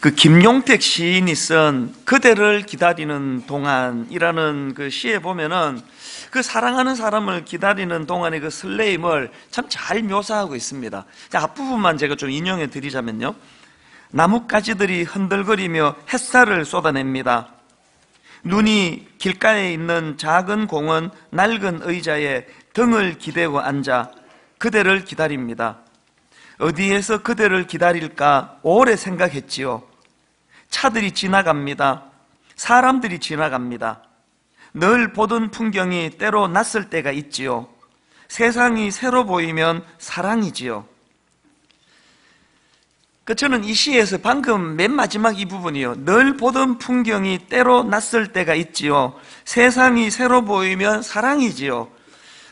그 김용택 시인이 쓴 그대를 기다리는 동안이라는 그 시에 보면은 그 사랑하는 사람을 기다리는 동안의 그 설레임을 참 잘 묘사하고 있습니다. 자, 앞부분만 제가 좀 인용해 드리자면요. 나뭇가지들이 흔들거리며 햇살을 쏟아냅니다. 눈이 길가에 있는 작은 공원 낡은 의자에 등을 기대고 앉아 그대를 기다립니다. 어디에서 그대를 기다릴까 오래 생각했지요. 차들이 지나갑니다. 사람들이 지나갑니다. 늘 보던 풍경이 때로 낯설 때가 있지요. 세상이 새로 보이면 사랑이지요. 그 저는 이 시에서 방금 맨 마지막 이 부분이요. 늘 보던 풍경이 때로 낯설 때가 있지요. 세상이 새로 보이면 사랑이지요.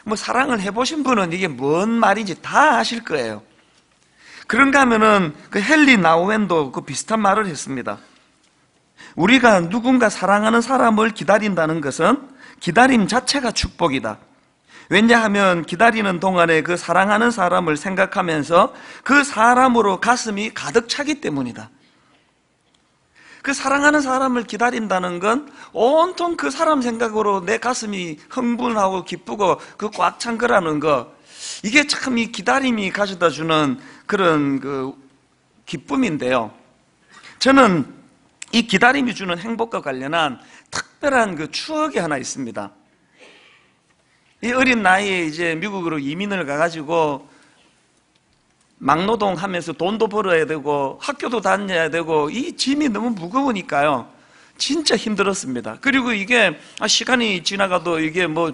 뭐 사랑을 해보신 분은 이게 뭔 말인지 다 아실 거예요. 그런가 하면은 그 헨리 나우엔도 그 비슷한 말을 했습니다. 우리가 누군가 사랑하는 사람을 기다린다는 것은 기다림 자체가 축복이다. 왜냐하면 기다리는 동안에 그 사랑하는 사람을 생각하면서 그 사람으로 가슴이 가득 차기 때문이다. 그 사랑하는 사람을 기다린다는 건 온통 그 사람 생각으로 내 가슴이 흥분하고 기쁘고 그 꽉 찬 거라는 거. 이게 참 이 기다림이 가져다 주는 그런 그 기쁨인데요. 저는 이 기다림이 주는 행복과 관련한 특별한 그 추억이 하나 있습니다. 이 어린 나이에 이제 미국으로 이민을 가가지고 막노동 하면서 돈도 벌어야 되고 학교도 다녀야 되고 이 짐이 너무 무거우니까요. 진짜 힘들었습니다. 그리고 이게 아, 시간이 지나가도 이게 뭐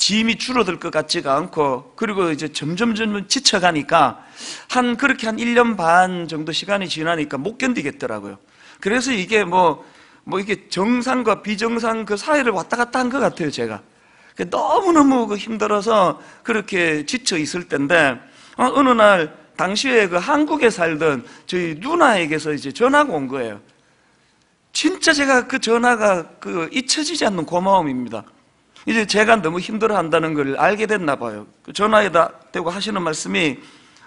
짐이 줄어들 것 같지가 않고 그리고 이제 점점 점점 지쳐가니까 한 그렇게 한 1년 반 정도 시간이 지나니까 못 견디겠더라고요. 그래서 이게 뭐, 뭐 이게 정상과 비정상 그 사이를 왔다 갔다 한 것 같아요, 제가. 너무너무 그 힘들어서 그렇게 지쳐 있을 때인데, 어, 어느 날 당시에 그 한국에 살던 저희 누나에게서 이제 전화가 온 거예요. 진짜 제가 그 전화가 그 잊혀지지 않는 고마움입니다. 이제 제가 너무 힘들어 한다는 걸 알게 됐나 봐요. 그 전화에다 대고 하시는 말씀이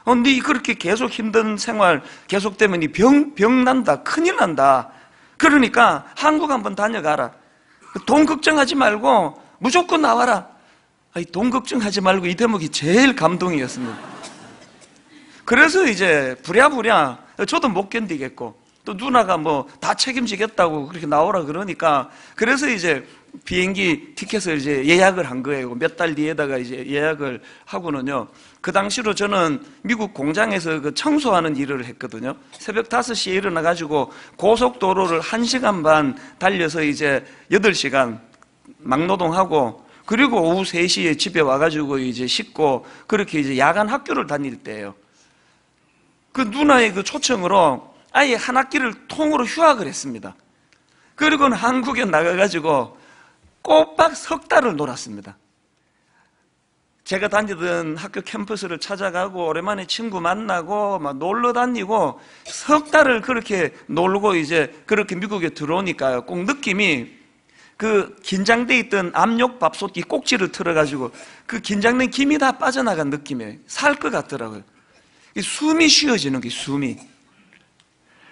어, 네 그렇게 계속 힘든 생활 계속되면 네 병, 병 난다. 큰일 난다. 그러니까 한국 한번 다녀가라. 돈 걱정하지 말고 무조건 나와라. 아니, 돈 걱정하지 말고 이 대목이 제일 감동이었습니다. 그래서 이제 부랴부랴 저도 못 견디겠고 또 누나가 뭐 다 책임지겠다고 그렇게 나오라 그러니까 그래서 이제 비행기 티켓을 이제 예약을 한 거예요. 몇 달 뒤에다가 이제 예약을 하고는요. 그 당시로 저는 미국 공장에서 그 청소하는 일을 했거든요. 새벽 5시에 일어나 가지고 고속도로를 1시간 반 달려서 이제 8시간 막노동하고 그리고 오후 3시에 집에 와 가지고 이제 씻고 그렇게 이제 야간 학교를 다닐 때예요. 그 누나의 그 초청으로 아예 한 학기를 통으로 휴학을 했습니다. 그리고는 한국에 나가가지고 꼬박 석 달을 놀았습니다. 제가 다니던 학교 캠퍼스를 찾아가고 오랜만에 친구 만나고 막 놀러 다니고 석 달을 그렇게 놀고 이제 그렇게 미국에 들어오니까요. 꼭 느낌이 그 긴장돼 있던 압력 밥솥기 꼭지를 틀어가지고 그 긴장된 김이 다 빠져나간 느낌이에요. 살것 같더라고요. 숨이 쉬어지는 게 숨이.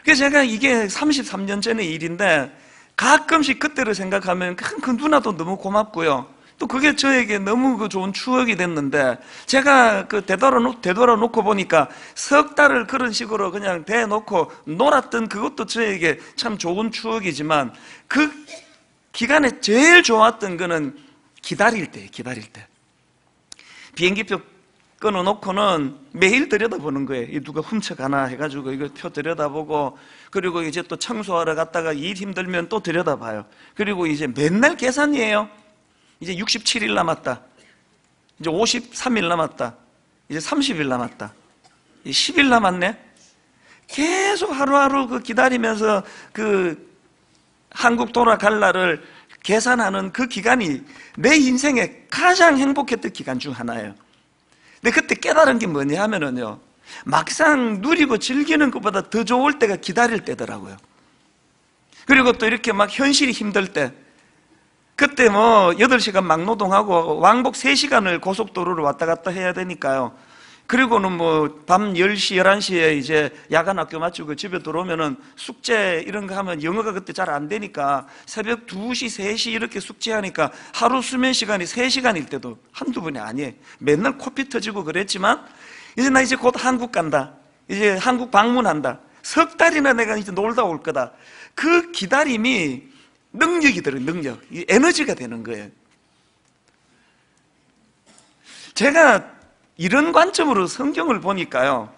그래서 제가 이게 33년 전의 일인데 가끔씩 그때를 생각하면 그 누나도 너무 고맙고요. 또 그게 저에게 너무 그 좋은 추억이 됐는데 제가 그 되돌아, 되돌아 놓고 보니까 석 달을 그런 식으로 그냥 대놓고 놀았던 그것도 저에게 참 좋은 추억이지만 그 기간에 제일 좋았던 거는 기다릴 때, 기다릴 때. 비행기표 끊어놓고는 매일 들여다보는 거예요. 누가 훔쳐가나 해가지고 이거 표 들여다보고 그리고 이제 또 청소하러 갔다가 일 힘들면 또 들여다봐요. 그리고 이제 맨날 계산이에요. 이제 67일 남았다. 이제 53일 남았다. 이제 30일 남았다. 10일 남았네. 계속 하루하루 그 기다리면서 그 한국 돌아갈 날을 계산하는 그 기간이 내 인생에 가장 행복했던 기간 중 하나예요. 근데 그때 깨달은 게 뭐냐 하면은요. 막상 누리고 즐기는 것보다 더 좋을 때가 기다릴 때더라고요. 그리고 또 이렇게 막 현실이 힘들 때, 그때 뭐 8시간 막 노동하고 왕복 3시간을 고속도로를 왔다 갔다 해야 되니까요. 그리고는 뭐 밤 10시, 11시에 이제 야간 학교 마치고 집에 들어오면은 숙제 이런 거 하면 영어가 그때 잘 안 되니까 새벽 2시, 3시 이렇게 숙제하니까 하루 수면 시간이 3시간일 때도 한두 번이 아니에요. 맨날 코피 터지고 그랬지만 이제 나 이제 곧 한국 간다. 이제 한국 방문한다. 석 달이나 내가 이제 놀다 올 거다. 그 기다림이 능력이 들어요, 능력. 에너지가 되는 거예요. 제가 이런 관점으로 성경을 보니까요.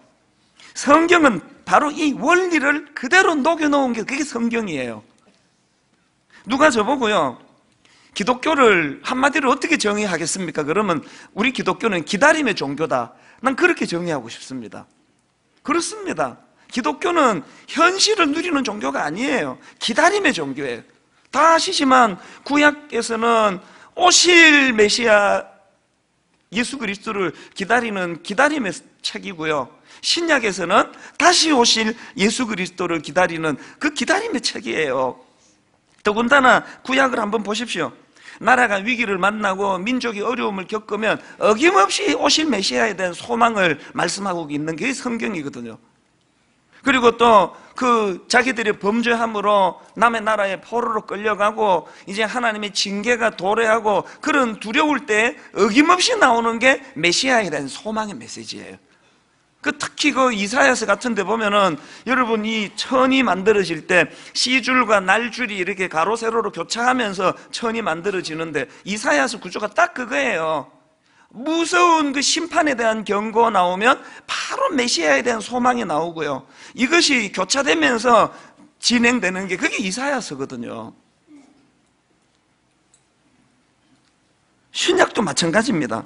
성경은 바로 이 원리를 그대로 녹여놓은 게 그게 성경이에요. 누가 저보고요. 기독교를 한마디로 어떻게 정의하겠습니까? 그러면 우리 기독교는 기다림의 종교다. 난 그렇게 정의하고 싶습니다. 그렇습니다. 기독교는 현실을 누리는 종교가 아니에요. 기다림의 종교예요. 다 아시지만 구약에서는 오실 메시아 예수 그리스도를 기다리는 기다림의 책이고요. 신약에서는 다시 오실 예수 그리스도를 기다리는 그 기다림의 책이에요. 더군다나 구약을 한번 보십시오. 나라가 위기를 만나고 민족이 어려움을 겪으면 어김없이 오실 메시아에 대한 소망을 말씀하고 있는 게 성경이거든요. 그리고 또 그 자기들의 범죄함으로 남의 나라에 포로로 끌려가고 이제 하나님의 징계가 도래하고 그런 두려울 때 어김없이 나오는 게 메시아에 대한 소망의 메시지예요. 그 특히 그 이사야서 같은 데 보면은 여러분 이 천이 만들어질 때 시줄과 날줄이 이렇게 가로 세로로 교차하면서 천이 만들어지는데 이사야서 구조가 딱 그거예요. 무서운 그 심판에 대한 경고 나오면 바로 메시아에 대한 소망이 나오고요. 이것이 교차되면서 진행되는 게 그게 이사야서거든요. 신약도 마찬가지입니다.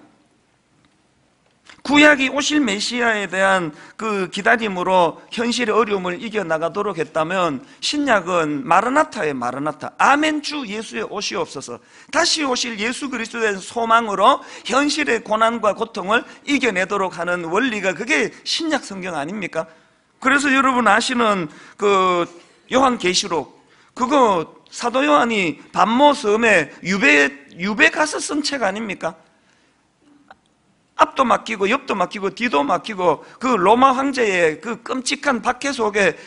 구약이 오실 메시아에 대한 그 기다림으로 현실의 어려움을 이겨나가도록 했다면 신약은 마르나타의 마르나타 아멘 주 예수의 오시옵소서 다시 오실 예수 그리스도의 소망으로 현실의 고난과 고통을 이겨내도록 하는 원리가 그게 신약 성경 아닙니까? 그래서 여러분 아시는 그 요한 계시록 그거 사도 요한이 반모 섬에 유배 유배 가서 쓴 책 아닙니까? 앞도 맡기고 옆도 맡기고 뒤도 맡기고 그 로마 황제의 그 끔찍한 박해 속에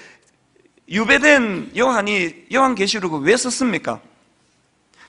유배된 요한이 요한계시록을 왜 썼습니까?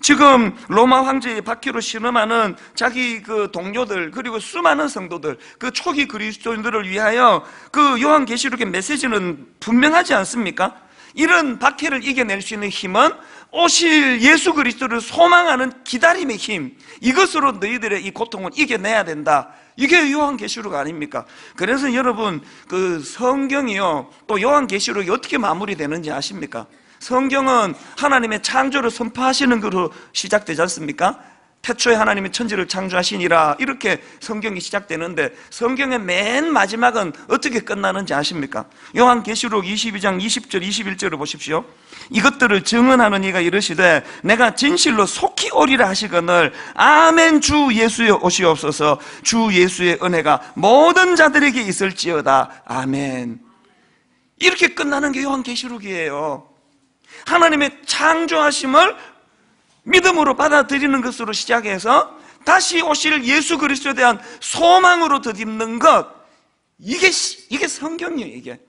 지금 로마 황제의 박해로 신음하는 자기 그 동료들 그리고 수많은 성도들 그 초기 그리스도인들을 위하여 그 요한계시록의 메시지는 분명하지 않습니까? 이런 박해를 이겨낼 수 있는 힘은 오실 예수 그리스도를 소망하는 기다림의 힘 이것으로 너희들의 이 고통을 이겨내야 된다 이게 요한계시록 아닙니까? 그래서 여러분 그 성경이요 또 요한계시록이 어떻게 마무리되는지 아십니까? 성경은 하나님의 창조를 선포하시는 것으로 시작되지 않습니까? 태초에 하나님이 천지를 창조하시니라. 이렇게 성경이 시작되는데 성경의 맨 마지막은 어떻게 끝나는지 아십니까? 요한계시록 22장 20절 21절을 보십시오. 이것들을 증언하는 이가 이르시되 내가 진실로 속히 오리라 하시거늘 아멘 주 예수의 오시옵소서. 주 예수의 은혜가 모든 자들에게 있을지어다. 아멘. 이렇게 끝나는 게 요한계시록이에요. 하나님의 창조하심을 믿음으로 받아들이는 것으로 시작해서 다시 오실 예수 그리스도에 대한 소망으로 덧입는 것. 이게 이게 성경이에요 이게.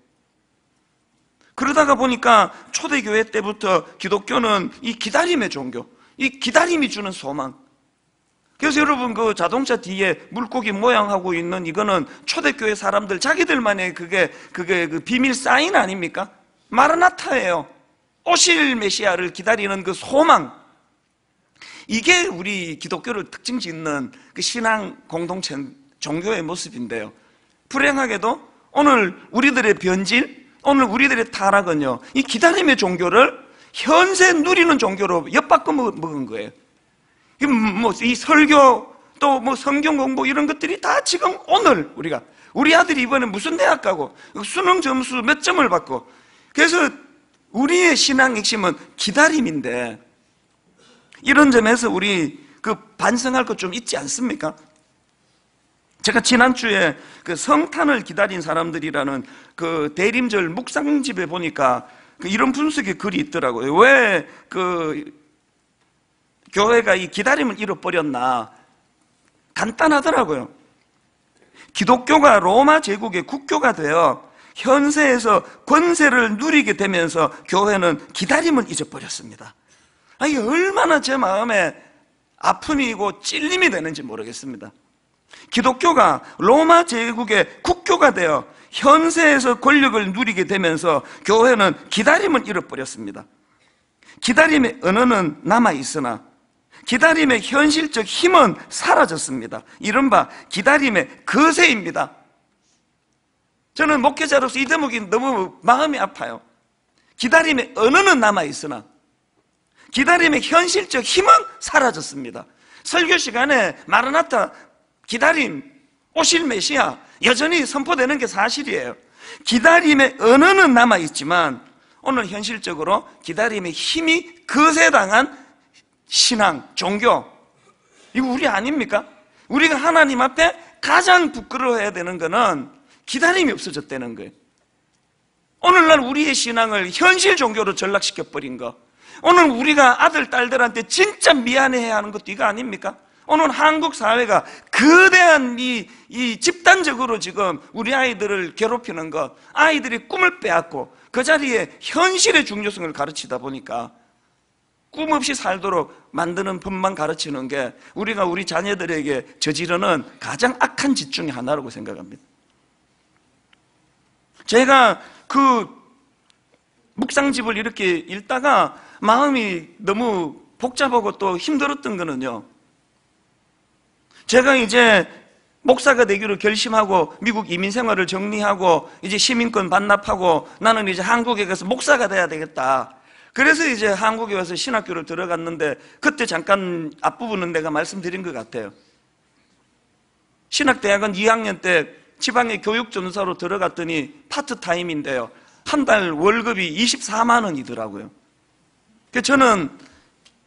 그러다가 보니까 초대교회 때부터 기독교는 이 기다림의 종교 이 기다림이 주는 소망. 그래서 여러분 그 자동차 뒤에 물고기 모양하고 있는 이거는 초대교회 사람들 자기들만의 그게 그게 그 비밀 사인 아닙니까? 마르나타예요. 오실 메시아를 기다리는 그 소망 이게 우리 기독교를 특징 짓는 그 신앙 공동체 종교의 모습인데요. 불행하게도 오늘 우리들의 변질, 오늘 우리들의 타락은요, 이 기다림의 종교를 현세 누리는 종교로 엿바꿔 먹은 거예요. 뭐, 이 설교, 또 뭐 성경 공부 이런 것들이 다 지금 오늘 우리가, 우리 아들이 이번에 무슨 대학 가고, 수능 점수 몇 점을 받고, 그래서 우리의 신앙 핵심은 기다림인데, 이런 점에서 우리 그 반성할 것 좀 있지 않습니까? 제가 지난주에 그 성탄을 기다린 사람들이라는 그 대림절 묵상집에 보니까 그 이런 분석의 글이 있더라고요. 왜 그 교회가 이 기다림을 잃어버렸나? 간단하더라고요. 기독교가 로마 제국의 국교가 되어 현세에서 권세를 누리게 되면서 교회는 기다림을 잊어버렸습니다. 아, 이게 얼마나 제 마음에 아픔이고 찔림이 되는지 모르겠습니다. 기독교가 로마 제국의 국교가 되어 현세에서 권력을 누리게 되면서 교회는 기다림을 잃어버렸습니다. 기다림의 언어는 남아있으나 기다림의 현실적 힘은 사라졌습니다. 이른바 기다림의 거세입니다. 저는 목회자로서 이 대목이 너무 마음이 아파요. 기다림의 언어는 남아있으나 기다림의 현실적 힘은 사라졌습니다. 설교 시간에 마르나타 기다림 오실 메시아 여전히 선포되는 게 사실이에요. 기다림의 언어는 남아있지만 오늘 현실적으로 기다림의 힘이 거세당한 신앙, 종교 이거 우리 아닙니까? 우리가 하나님 앞에 가장 부끄러워해야 되는 것은 기다림이 없어졌다는 거예요. 오늘날 우리의 신앙을 현실 종교로 전락시켜 버린 거. 오늘 우리가 아들, 딸들한테 진짜 미안해야 하는 것도 이거 아닙니까? 오늘 한국 사회가 거대한 이, 이 집단적으로 지금 우리 아이들을 괴롭히는 것, 아이들이 꿈을 빼앗고 그 자리에 현실의 중요성을 가르치다 보니까 꿈 없이 살도록 만드는 법만 가르치는 게 우리가 우리 자녀들에게 저지르는 가장 악한 짓 중에 하나라고 생각합니다. 제가 그 묵상집을 이렇게 읽다가 마음이 너무 복잡하고 또 힘들었던 거는요. 제가 이제 목사가 되기로 결심하고 미국 이민 생활을 정리하고 이제 시민권 반납하고 나는 이제 한국에 가서 목사가 돼야 되겠다. 그래서 이제 한국에 와서 신학교를 들어갔는데 그때 잠깐 앞부분은 내가 말씀드린 것 같아요. 신학대학은 2학년 때 지방의 교육 전사로 들어갔더니 파트타임인데요. 한 달 월급이 24만 원이더라고요. 그래서 저는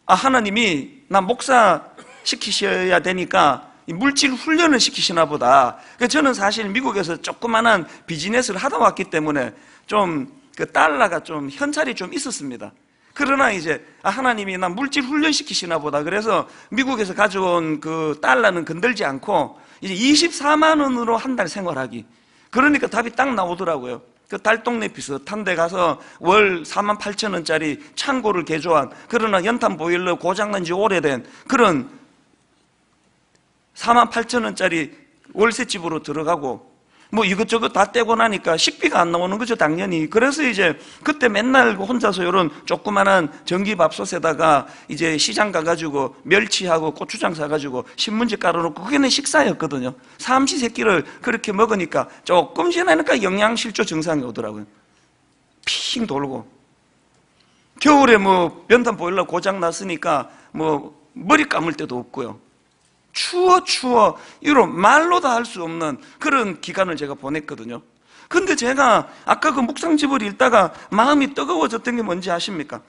아, 하나님이 나 목사 시키셔야 되니까 물질 훈련을 시키시나 보다. 그래서 저는 사실 미국에서 조그만한 비즈니스를 하다 왔기 때문에 좀 그 달러가 좀 현찰이 좀 있었습니다. 그러나 이제 아, 하나님이 나 물질 훈련시키시나 보다. 그래서 미국에서 가져온 그 달러는 건들지 않고 이제 24만 원으로 한 달 생활하기. 그러니까 답이 딱 나오더라고요. 그 달동네 비슷한 데 가서 월 4만 8천 원짜리 창고를 개조한 그러나 연탄 보일러 고장난 지 오래된 그런 4만 8천 원짜리 월세집으로 들어가고 뭐 이것저것 다 떼고 나니까 식비가 안 나오는 거죠, 당연히. 그래서 이제 그때 맨날 혼자서 이런 조그만한 전기밥솥에다가 이제 시장 가가지고 멸치하고 고추장 사가지고 신문지 깔아놓고 그게 내 식사였거든요. 삼시 세끼를 그렇게 먹으니까 조금 지나니까 영양실조 증상이 오더라고요. 핑 돌고. 겨울에 뭐 변탄 보일러 고장 났으니까 뭐 머리 감을 때도 없고요. 추워 추워 이런 말로 다 할 수 없는 그런 기간을 제가 보냈거든요 근데 제가 아까 그 묵상집을 읽다가 마음이 뜨거워졌던 게 뭔지 아십니까?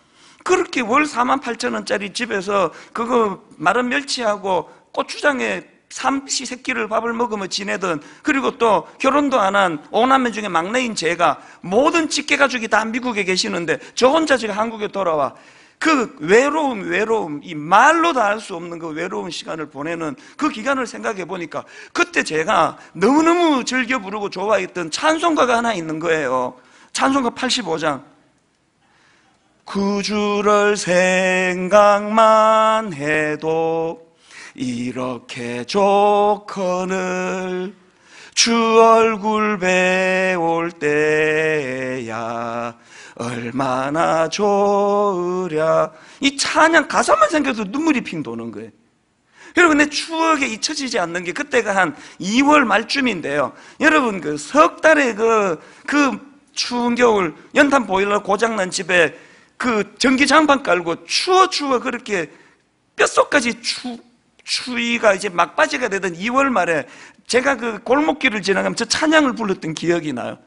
그렇게 월 4만 8천 원짜리 집에서 그거 마른 멸치하고 고추장에 삼시 세끼를 밥을 먹으며 지내던 그리고 또 결혼도 안 한 오남매 중에 막내인 제가 모든 직계 가족이 다 미국에 계시는데 저 혼자 지금 한국에 돌아와 그 외로움, 외로움, 이 말로 다 할 수 없는 그 외로운 시간을 보내는 그 기간을 생각해 보니까 그때 제가 너무너무 즐겨 부르고 좋아했던 찬송가가 하나 있는 거예요. 찬송가 85장. 구주를 생각만 해도 이렇게 좋거늘 주 얼굴 배울 때야 얼마나 좋으랴. 이 찬양 가사만 생겨도 눈물이 핑 도는 거예요. 여러분, 내 추억에 잊혀지지 않는 게 그때가 한 2월 말쯤인데요. 여러분, 그 석 달에 그, 그 추운 겨울, 연탄 보일러 고장난 집에 그 전기장판 깔고 추워 추워 그렇게 뼛속까지 추, 추위가 이제 막바지가 되던 2월 말에 제가 그 골목길을 지나가면 저 찬양을 불렀던 기억이 나요.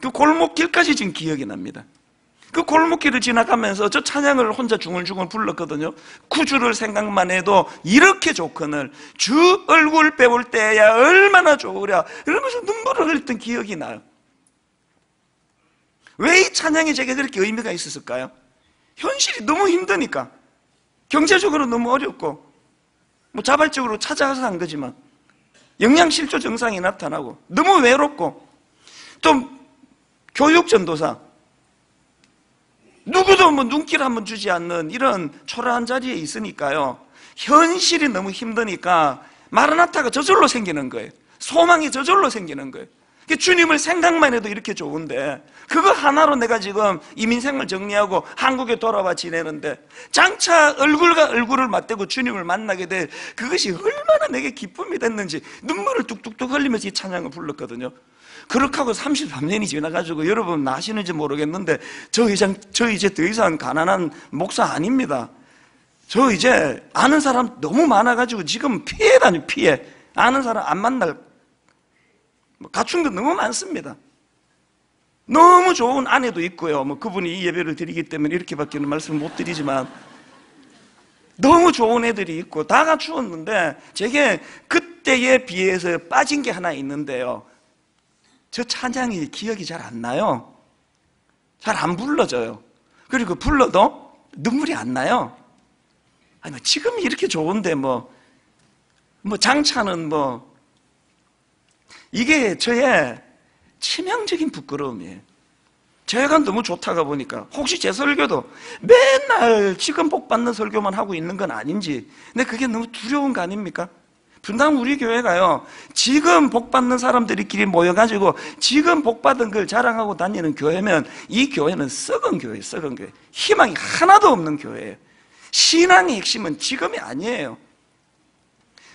그 골목길까지 지금 기억이 납니다. 그 골목길을 지나가면서 저 찬양을 혼자 중얼중얼 불렀거든요. 구주를 생각만 해도 이렇게 좋거늘 주 얼굴 배울 때야 얼마나 좋으랴 이러면서 눈물을 흘렸던 기억이 나요. 왜 이 찬양이 제게 그렇게 의미가 있었을까요? 현실이 너무 힘드니까 경제적으로 너무 어렵고 뭐 자발적으로 찾아가서 한 거지만 영양실조 증상이 나타나고 너무 외롭고 또 교육 전도사 누구도 뭐 눈길 한번 주지 않는 이런 초라한 자리에 있으니까요. 현실이 너무 힘드니까 마라나타가 저절로 생기는 거예요. 소망이 저절로 생기는 거예요. 주님을 생각만 해도 이렇게 좋은데 그거 하나로 내가 지금 이민생을 정리하고 한국에 돌아와 지내는데 장차 얼굴과 얼굴을 맞대고 주님을 만나게 될 그것이 얼마나 내게 기쁨이 됐는지 눈물을 뚝뚝뚝 흘리면서 이 찬양을 불렀거든요. 그렇게 하고 33년이 지나가지고 여러분 아시는지 모르겠는데 저 이제, 저 이제 더 이상 가난한 목사 아닙니다. 저 이제 아는 사람 너무 많아가지고 지금 피해 다니 피해. 아는 사람 안 만날 뭐 갖춘 거 너무 많습니다. 너무 좋은 아내도 있고요. 뭐 그분이 이 예배를 드리기 때문에 이렇게밖에는 말씀을 못 드리지만 너무 좋은 애들이 있고 다 갖추었는데 제게 그때에 비해서 빠진 게 하나 있는데요. 저 찬양이 기억이 잘 안 나요. 잘 안 불러져요. 그리고 불러도 눈물이 안 나요. 아니, 뭐 지금이 이렇게 좋은데 뭐, 뭐 장차는 뭐, 이게 저의 치명적인 부끄러움이에요. 제가 너무 좋다가 보니까 혹시 제 설교도 맨날 지금 복 받는 설교만 하고 있는 건 아닌지 근데 그게 너무 두려운 거 아닙니까? 분당 우리 교회가요 지금 복 받는 사람들끼리 모여가지고 지금 복 받은 걸 자랑하고 다니는 교회면 이 교회는 썩은 교회 썩은 교회. 희망이 하나도 없는 교회예요. 신앙의 핵심은 지금이 아니에요.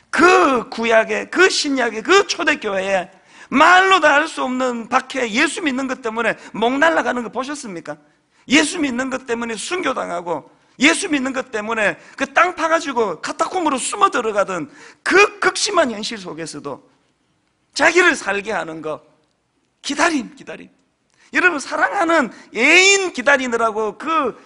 그 구약의 그 신약의 그 초대교회에 말로 다할수 없는 박해 예수 믿는 것 때문에 목 날라가는 거 보셨습니까? 예수 믿는 것 때문에 순교당하고 예수 믿는 것 때문에 그 땅 파가지고 카타콤으로 숨어 들어가던 그 극심한 현실 속에서도 자기를 살게 하는 거 기다림 기다림 여러분 사랑하는 애인 기다리느라고 그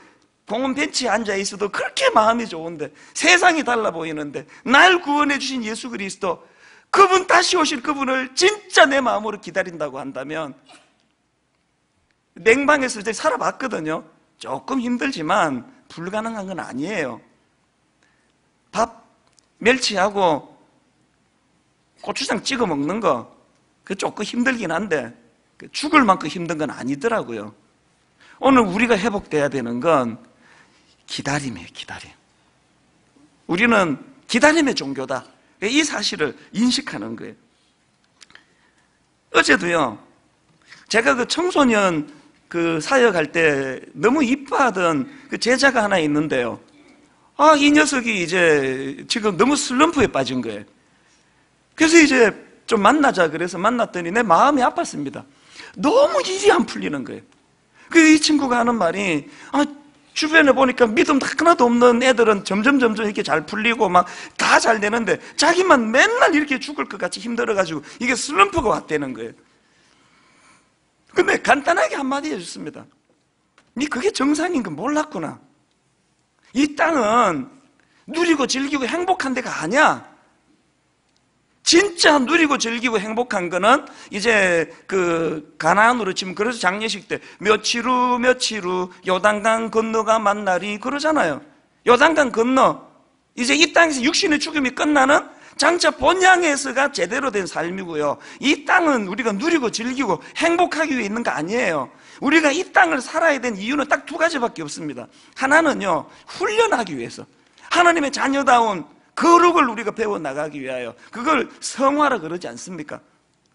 공원 벤치에 앉아 있어도 그렇게 마음이 좋은데 세상이 달라 보이는데 날 구원해 주신 예수 그리스도 그분 다시 오실 그분을 진짜 내 마음으로 기다린다고 한다면 냉방에서 이제 살아봤거든요. 조금 힘들지만 불가능한 건 아니에요. 밥 멸치하고 고추장 찍어 먹는 거, 그 조금 힘들긴 한데, 그 죽을 만큼 힘든 건 아니더라고요. 오늘 우리가 회복돼야 되는 건 기다림이에요, 기다림. 우리는 기다림의 종교다. 이 사실을 인식하는 거예요. 어제도요, 제가 그 청소년 그 사역할 때 너무 이뻐하던 그 제자가 하나 있는데요. 아, 이 녀석이 이제 지금 너무 슬럼프에 빠진 거예요. 그래서 이제 좀 만나자 그래서 만났더니 내 마음이 아팠습니다. 너무 일이 안 풀리는 거예요. 그 이 친구가 하는 말이 아, 주변에 보니까 믿음 하나도 없는 애들은 점점 점점 이렇게 잘 풀리고 막 다 잘 되는데 자기만 맨날 이렇게 죽을 것 같이 힘들어가지고 이게 슬럼프가 왔다는 거예요. 근데 간단하게 한마디 해줬습니다. 니 그게 정상인 거 몰랐구나. 이 땅은 누리고 즐기고 행복한 데가 아니야. 진짜 누리고 즐기고 행복한 거는 이제 그 가나안으로 지금 그래서 장례식 때 며칠 후 며칠 후 요단강 건너가 만나리 그러잖아요. 요단강 건너 이제 이 땅에서 육신의 죽음이 끝나는 장차 본향에서가 제대로 된 삶이고요. 이 땅은 우리가 누리고 즐기고 행복하기 위해 있는 거 아니에요. 우리가 이 땅을 살아야 된 이유는 딱 두 가지밖에 없습니다. 하나는요, 훈련하기 위해서. 하나님의 자녀다운 거룩을 우리가 배워 나가기 위하여. 그걸 성화라 그러지 않습니까?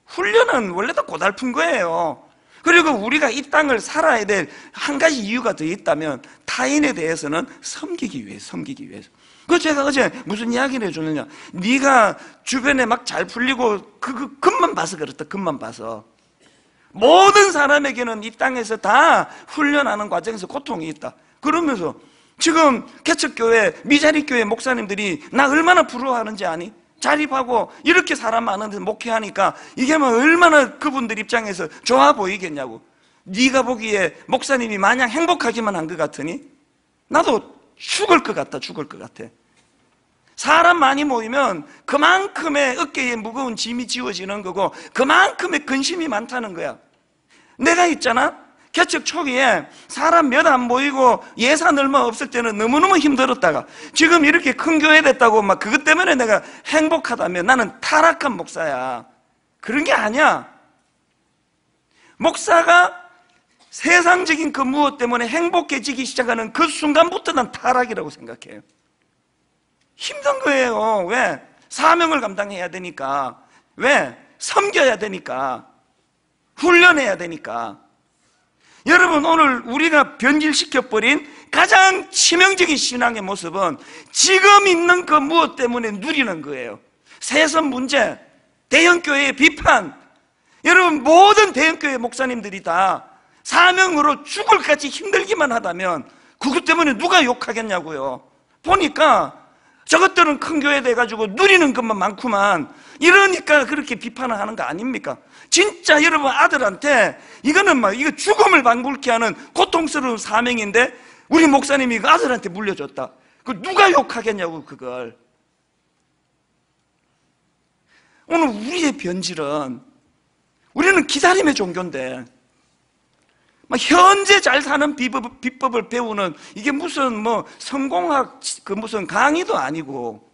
훈련은 원래 도 고달픈 거예요. 그리고 우리가 이 땅을 살아야 될 한 가지 이유가 더 있다면 타인에 대해서는 섬기기 위해 섬기기 위해서. 그 제가 어제 무슨 이야기를 해주느냐. 네가 주변에 막 잘 풀리고 그, 그 금만 봐서 그렇다. 금만 봐서. 모든 사람에게는 이 땅에서 다 훈련하는 과정에서 고통이 있다. 그러면서 지금 개척교회, 미자리교회 목사님들이 나 얼마나 부러워하는지 아니? 자립하고 이렇게 사람 많은데 목회하니까 이게 뭐 얼마나 그분들 입장에서 좋아 보이겠냐고. 네가 보기에 목사님이 마냥 행복하기만 한 것 같으니 나도 죽을 것 같다, 죽을 것 같아. 사람 많이 모이면 그만큼의 어깨에 무거운 짐이 지워지는 거고 그만큼의 근심이 많다는 거야. 내가 있잖아. 개척 초기에 사람 몇안 보이고 예산 얼마 없을 때는 너무너무 힘들었다가 지금 이렇게 큰 교회 됐다고 막 그것 때문에 내가 행복하다면 나는 타락한 목사야. 그런 게 아니야. 목사가 세상적인 그 무엇 때문에 행복해지기 시작하는 그 순간부터 난 타락이라고 생각해요. 힘든 거예요. 왜? 사명을 감당해야 되니까. 왜? 섬겨야 되니까. 훈련해야 되니까. 여러분, 오늘 우리가 변질시켜버린 가장 치명적인 신앙의 모습은 지금 있는 그 무엇 때문에 누리는 거예요. 세선 문제, 대형교회의 비판. 여러분, 모든 대형교회 목사님들이 다 사명으로 죽을 까지 힘들기만 하다면 그것 때문에 누가 욕하겠냐고요. 보니까 저것들은 큰 교회 돼가지고 누리는 것만 많구만. 이러니까 그렇게 비판을 하는 거 아닙니까? 진짜 여러분 아들한테 이거는 막 이거 죽음을 방불케 하는 고통스러운 사명인데 우리 목사님이 그 아들한테 물려줬다. 그 누가 욕하겠냐고 그걸. 오늘 우리의 변질은 우리는 기다림의 종교인데 현재 잘 사는 비법, 비법을 배우는 이게 무슨 뭐 성공학 그 무슨 강의도 아니고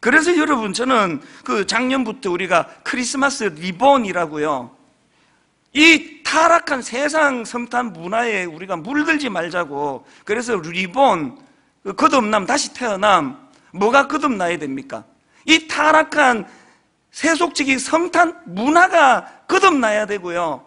그래서 여러분 저는 그 작년부터 우리가 크리스마스 리본이라고요. 이 타락한 세상 성탄 문화에 우리가 물들지 말자고 그래서 리본 그 거듭남 다시 태어남 뭐가 거듭나야 됩니까? 이 타락한 세속적인 성탄 문화가 거듭나야 되고요.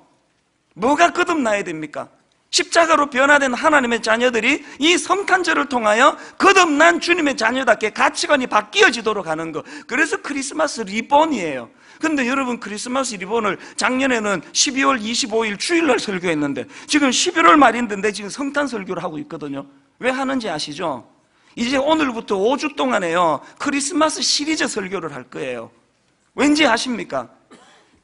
뭐가 거듭나야 됩니까? 십자가로 변화된 하나님의 자녀들이 이 성탄절을 통하여 거듭난 주님의 자녀답게 가치관이 바뀌어지도록 하는 것. 그래서 크리스마스 리본이에요. 근데 여러분 크리스마스 리본을 작년에는 12월 25일 주일날 설교했는데 지금 11월 말인데 지금 성탄 설교를 하고 있거든요. 왜 하는지 아시죠? 이제 오늘부터 5주 동안에요. 크리스마스 시리즈 설교를 할 거예요. 왠지 아십니까?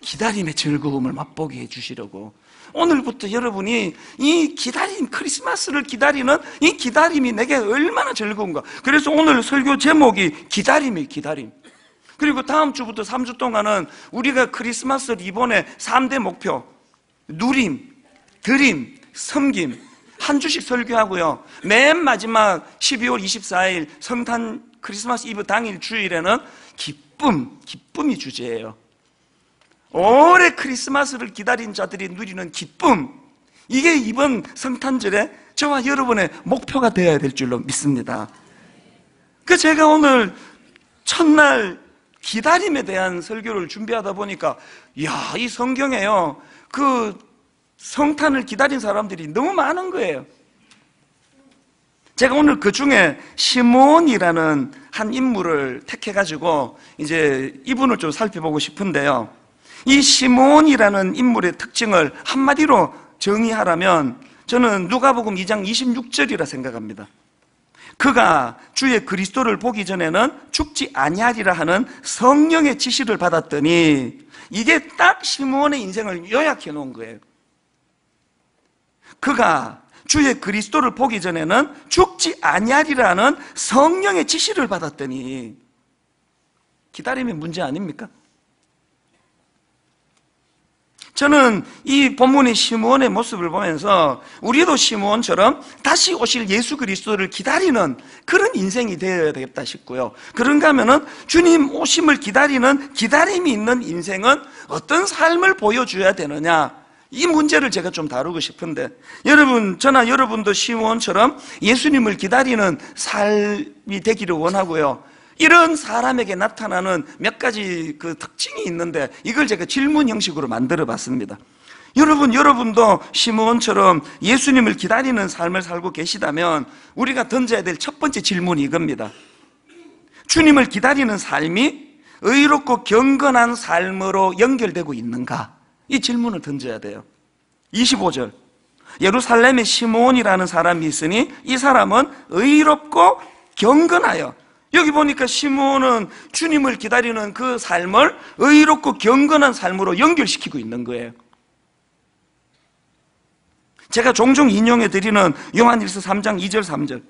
기다림의 즐거움을 맛보게 해주시려고. 오늘부터 여러분이 이 기다림, 크리스마스를 기다리는 이 기다림이 내게 얼마나 즐거운가. 그래서 오늘 설교 제목이 기다림이 기다림. 그리고 다음 주부터 3주 동안은 우리가 크리스마스 리본의 3대 목표. 누림, 드림, 섬김. 한 주씩 설교하고요. 맨 마지막 12월 24일 성탄 크리스마스 이브 당일 주일에는 기 쁨, 기쁨이 주제예요. 오래 크리스마스를 기다린 자들이 누리는 기쁨. 이게 이번 성탄절에 저와 여러분의 목표가 되어야 될 줄로 믿습니다. 그 제가 오늘 첫날 기다림에 대한 설교를 준비하다 보니까, 야, 이 성경에요. 그 성탄을 기다린 사람들이 너무 많은 거예요. 제가 오늘 그 중에 시몬이라는 한 인물을 택해가지고 이제 이분을 좀 살펴보고 싶은데요. 이 시몬이라는 인물의 특징을 한마디로 정의하라면 저는 누가복음 2장 26절이라 생각합니다. 그가 주의 그리스도를 보기 전에는 죽지 아니하리라 하는 성령의 지시를 받았더니 이게 딱 시몬의 인생을 요약해 놓은 거예요. 그가 주의 그리스도를 보기 전에는 죽지 아니하리라는 성령의 지시를 받았더니 기다림이 문제 아닙니까? 저는 이 본문의 시므온의 모습을 보면서 우리도 시므온처럼 다시 오실 예수 그리스도를 기다리는 그런 인생이 되어야 되겠다 싶고요. 그런가 하면은 주님 오심을 기다리는 기다림이 있는 인생은 어떤 삶을 보여줘야 되느냐? 이 문제를 제가 좀 다루고 싶은데 여러분 저나 여러분도 시므온처럼 예수님을 기다리는 삶이 되기를 원하고요. 이런 사람에게 나타나는 몇 가지 그 특징이 있는데 이걸 제가 질문 형식으로 만들어 봤습니다. 여러분, 여러분도 시므온처럼 예수님을 기다리는 삶을 살고 계시다면 우리가 던져야 될 첫 번째 질문이 이겁니다. 주님을 기다리는 삶이 의롭고 경건한 삶으로 연결되고 있는가? 이 질문을 던져야 돼요. 25절. 예루살렘에 시몬이라는 사람이 있으니 이 사람은 의롭고 경건하여 여기 보니까 시몬은 주님을 기다리는 그 삶을 의롭고 경건한 삶으로 연결시키고 있는 거예요. 제가 종종 인용해 드리는 요한일서 3장 2절 3절.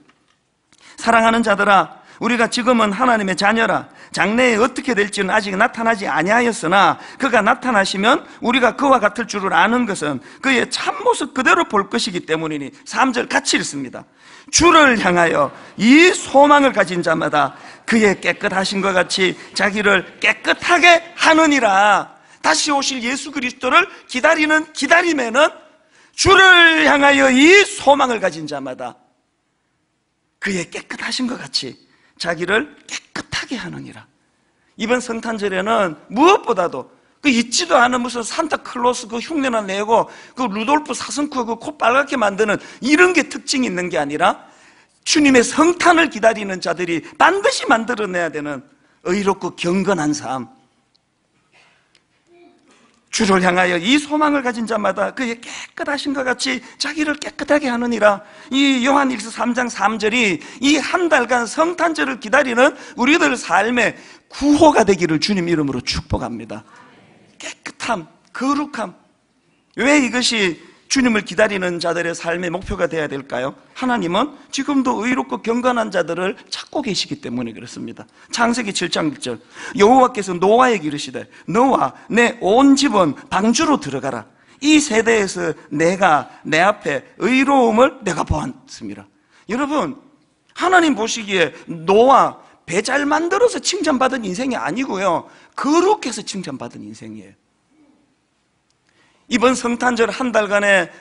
사랑하는 자들아 우리가 지금은 하나님의 자녀라 장래에 어떻게 될지는 아직 나타나지 아니하였으나 그가 나타나시면 우리가 그와 같을 줄을 아는 것은 그의 참모습 그대로 볼 것이기 때문이니 3절 같이 읽습니다. 주를 향하여 이 소망을 가진 자마다 그의 깨끗하신 것 같이 자기를 깨끗하게 하느니라. 다시 오실 예수 그리스도를 기다리는 기다림에는 주를 향하여 이 소망을 가진 자마다 그의 깨끗하신 것 같이 자기를 깨끗하게 하느니라. 이번 성탄절에는 무엇보다도 그 있지도 않은 무슨 산타클로스 그 흉내나 내고 그 루돌프 사슴코 그 코 빨갛게 만드는 이런 게 특징이 있는 게 아니라 주님의 성탄을 기다리는 자들이 반드시 만들어내야 되는 의롭고 경건한 삶. 주를 향하여 이 소망을 가진 자마다 그의 깨끗하신 것 같이 자기를 깨끗하게 하느니라. 이 요한 1서 3장 3절이 이 한 달간 성탄절을 기다리는 우리들 삶의 구호가 되기를 주님 이름으로 축복합니다. 깨끗함, 거룩함. 왜 이것이 주님을 기다리는 자들의 삶의 목표가 되어야 될까요? 하나님은 지금도 의롭고 경건한 자들을 찾고 계시기 때문에 그렇습니다. 창세기 7장 1절 여호와께서 노아에게 이르시되 너와 내 온 집은 방주로 들어가라. 이 세대에서 내가 내 앞에 의로움을 내가 보았습니다. 여러분 하나님 보시기에 노아 배 잘 만들어서 칭찬받은 인생이 아니고요. 거룩해서 칭찬받은 인생이에요. 이번 성탄절 한 달간의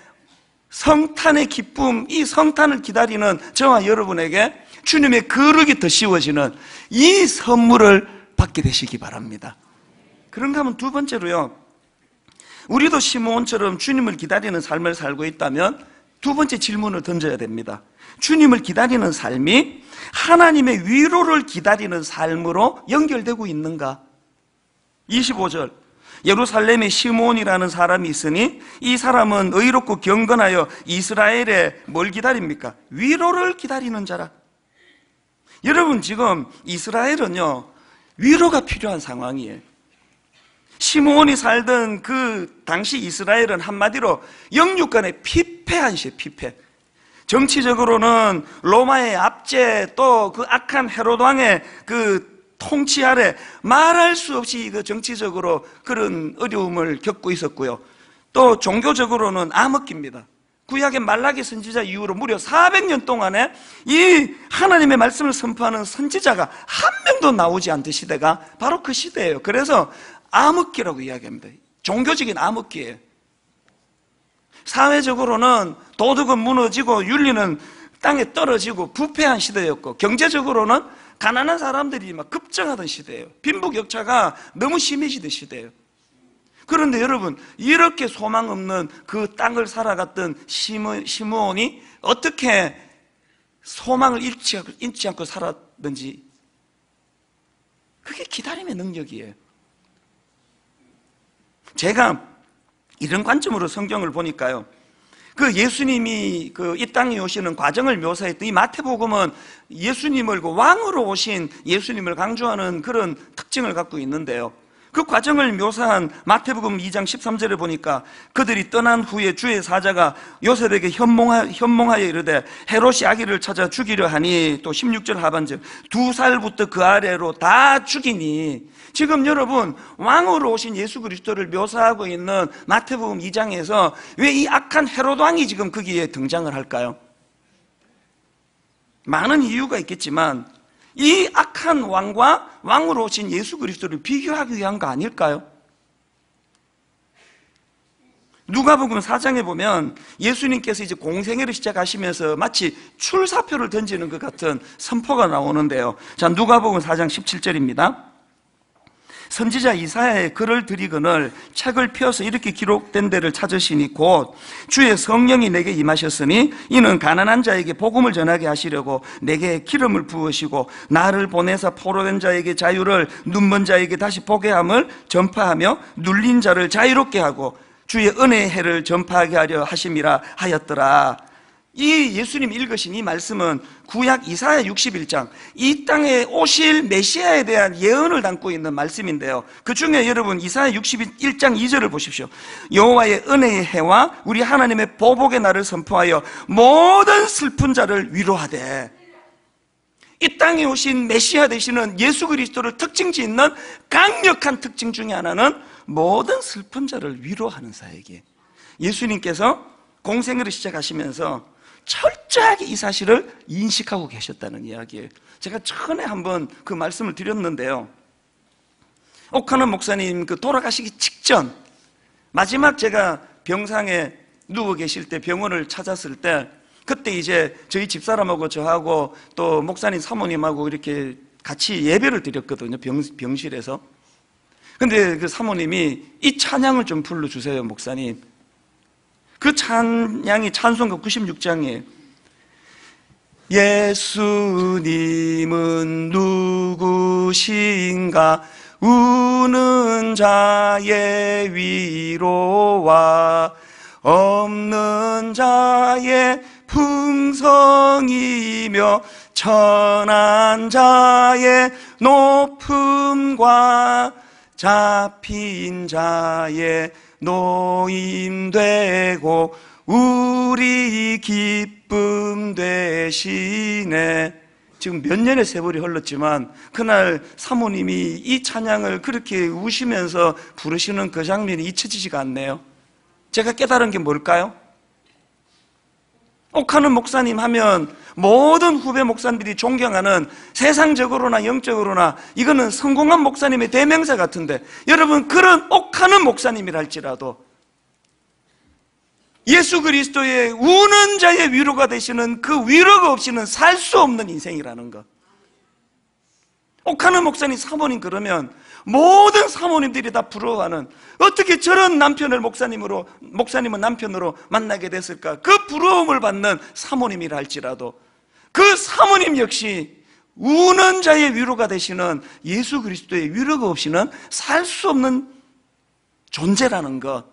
성탄의 기쁨, 이 성탄을 기다리는 저와 여러분에게 주님의 거룩이 더 씌워지는 이 선물을 받게 되시기 바랍니다. 그런가 하면 두 번째로요. 우리도 시몬처럼 주님을 기다리는 삶을 살고 있다면 두 번째 질문을 던져야 됩니다. 주님을 기다리는 삶이 하나님의 위로를 기다리는 삶으로 연결되고 있는가? 25절. 예루살렘에 시몬이라는 사람이 있으니 이 사람은 의롭고 경건하여 이스라엘에 뭘 기다립니까? 위로를 기다리는 자라. 여러분 지금 이스라엘은요 위로가 필요한 상황이에요. 시몬이 살던 그 당시 이스라엘은 한마디로 영육간의 피폐한 시에 피폐. 정치적으로는 로마의 압제 또 그 악한 헤로드 왕의 그 통치 아래 말할 수 없이 그 정치적으로 그런 어려움을 겪고 있었고요. 또 종교적으로는 암흑기입니다. 구약의 말라기 선지자 이후로 무려 400년 동안에 이 하나님의 말씀을 선포하는 선지자가 한 명도 나오지 않던 시대가 바로 그 시대예요. 그래서 암흑기라고 이야기합니다. 종교적인 암흑기예요. 사회적으로는 도덕은 무너지고 윤리는 땅에 떨어지고 부패한 시대였고 경제적으로는 가난한 사람들이 막 급증하던 시대예요. 빈부격차가 너무 심해지던 시대예요. 그런데 여러분, 이렇게 소망 없는 그 땅을 살아갔던 시므온이 어떻게 소망을 잃지, 잃지 않고 살았는지 그게 기다림의 능력이에요. 제가 이런 관점으로 성경을 보니까요. 그 예수님이 그 이 땅에 오시는 과정을 묘사했던 이 마태복음은 예수님을 그 왕으로 오신 예수님을 강조하는 그런 특징을 갖고 있는데요. 그 과정을 묘사한 마태복음 2장 13절에 보니까 그들이 떠난 후에 주의 사자가 요셉에게 현몽하, 현몽하여 이르되 헤롯이 아기를 찾아 죽이려 하니 또 16절 하반절 두 살부터 그 아래로 다 죽이니 지금 여러분 왕으로 오신 예수 그리스도를 묘사하고 있는 마태복음 2장에서 왜 이 악한 헤롯 왕이 지금 거기에 등장을 할까요? 많은 이유가 있겠지만 이 악한 왕과 왕으로 오신 예수 그리스도를 비교하기 위한 거 아닐까요? 누가복음 4장에 보면 예수님께서 이제 공생애를 시작하시면서 마치 출사표를 던지는 것 같은 선포가 나오는데요. 자, 누가복음 4장 17절입니다. 선지자 이사야의 글을 드리거늘 책을 펴서 이렇게 기록된 데를 찾으시니 곧 주의 성령이 내게 임하셨으니 이는 가난한 자에게 복음을 전하게 하시려고 내게 기름을 부으시고 나를 보내사 포로된 자에게 자유를 눈먼 자에게 다시 보게 함을 전파하며 눌린 자를 자유롭게 하고 주의 은혜의 해를 전파하게 하려 하심이라 하였더라 이 예수님 읽으신 이 말씀은 구약 이사야 61장 이 땅에 오실 메시아에 대한 예언을 담고 있는 말씀인데요. 그 중에 여러분 이사야 61장 2절을 보십시오. 여호와의 은혜의 해와 우리 하나님의 보복의 날을 선포하여 모든 슬픈 자를 위로하되 이 땅에 오신 메시아 되시는 예수 그리스도를 특징 짓는 강력한 특징 중에 하나는 모든 슬픈 자를 위로하는 사역이에요. 예수님께서 공생을 시작하시면서 철저하게 이 사실을 인식하고 계셨다는 이야기예요. 제가 전에 한번 그 말씀을 드렸는데요. 옥하는 목사님 그 돌아가시기 직전 마지막 제가 병상에 누워 계실 때 병원을 찾았을 때 그때 이제 저희 집사람하고 저하고 또 목사님 사모님하고 이렇게 같이 예배를 드렸거든요. 병, 병실에서. 근데 그 사모님이 이 찬양을 좀 불러주세요, 목사님. 그 찬양이 찬송가 96장이에요. 예수님은 누구신가? 우는 자의 위로와 없는 자의 풍성이며 천한 자의 높음과 잡힌 자의 노임되고 우리 기쁨 되시네 지금 몇 년의 세월이 흘렀지만 그날 사모님이 이 찬양을 그렇게 우시면서 부르시는 그 장면이 잊혀지지가 않네요 제가 깨달은 게 뭘까요? 옥하는 목사님 하면 모든 후배 목사님들이 존경하는 세상적으로나 영적으로나 이거는 성공한 목사님의 대명사 같은데 여러분 그런 옥하는 목사님이랄지라도 예수 그리스도의 우는 자의 위로가 되시는 그 위로가 없이는 살 수 없는 인생이라는 것. 옥하는 목사님 사모님 그러면 모든 사모님들이 다 부러워하는 어떻게 저런 남편을 목사님으로 목사님은 남편으로 만나게 됐을까? 그 부러움을 받는 사모님이라 할지라도 그 사모님 역시 우는 자의 위로가 되시는 예수 그리스도의 위로가 없이는 살 수 없는 존재라는 것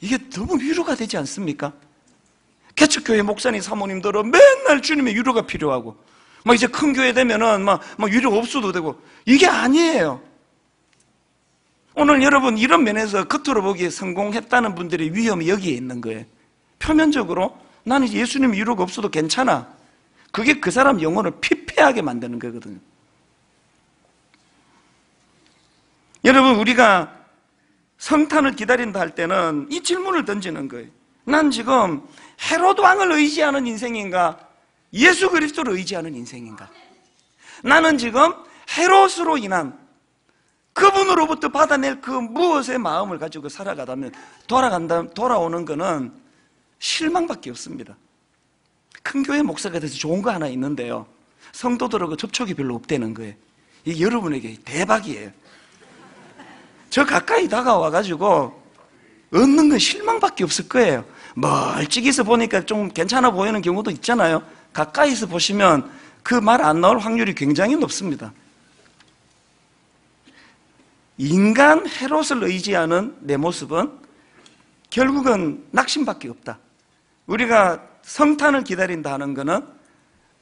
이게 너무 위로가 되지 않습니까? 개척교회 목사님 사모님들은 맨날 주님의 위로가 필요하고 막 이제 큰 교회 되면은 막, 막 위로 없어도 되고 이게 아니에요. 오늘 여러분 이런 면에서 겉으로 보기에 성공했다는 분들의 위험이 여기에 있는 거예요. 표면적으로 나는 예수님 위로가 없어도 괜찮아. 그게 그 사람 영혼을 피폐하게 만드는 거거든요. 여러분 우리가 성탄을 기다린다 할 때는 이 질문을 던지는 거예요. 난 지금 헤로드 왕을 의지하는 인생인가? 예수 그리스도를 의지하는 인생인가? 나는 지금 헤롯으로 인한 그분으로부터 받아낼 그 무엇의 마음을 가지고 살아가다면 돌아간다, 돌아오는 거는 실망밖에 없습니다. 큰 교회 목사가 돼서 좋은 거 하나 있는데요. 성도들하고 접촉이 별로 없다는 거예요. 이게 여러분에게 대박이에요. 저 가까이 다가와 가지고 얻는 건 실망밖에 없을 거예요. 멀찍이서 보니까 좀 괜찮아 보이는 경우도 있잖아요. 가까이서 보시면 그 말 안 나올 확률이 굉장히 높습니다. 인간 헤롯을 의지하는 내 모습은 결국은 낙심밖에 없다. 우리가 성탄을 기다린다 하는 것은